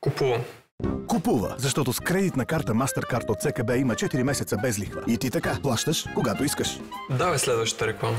Купувам. Купува, защото с кредитна карта MasterCard от ЦКБ има 4 месеца без лихва. И ти така плащаш, когато искаш. Да, бе, следващата реклама.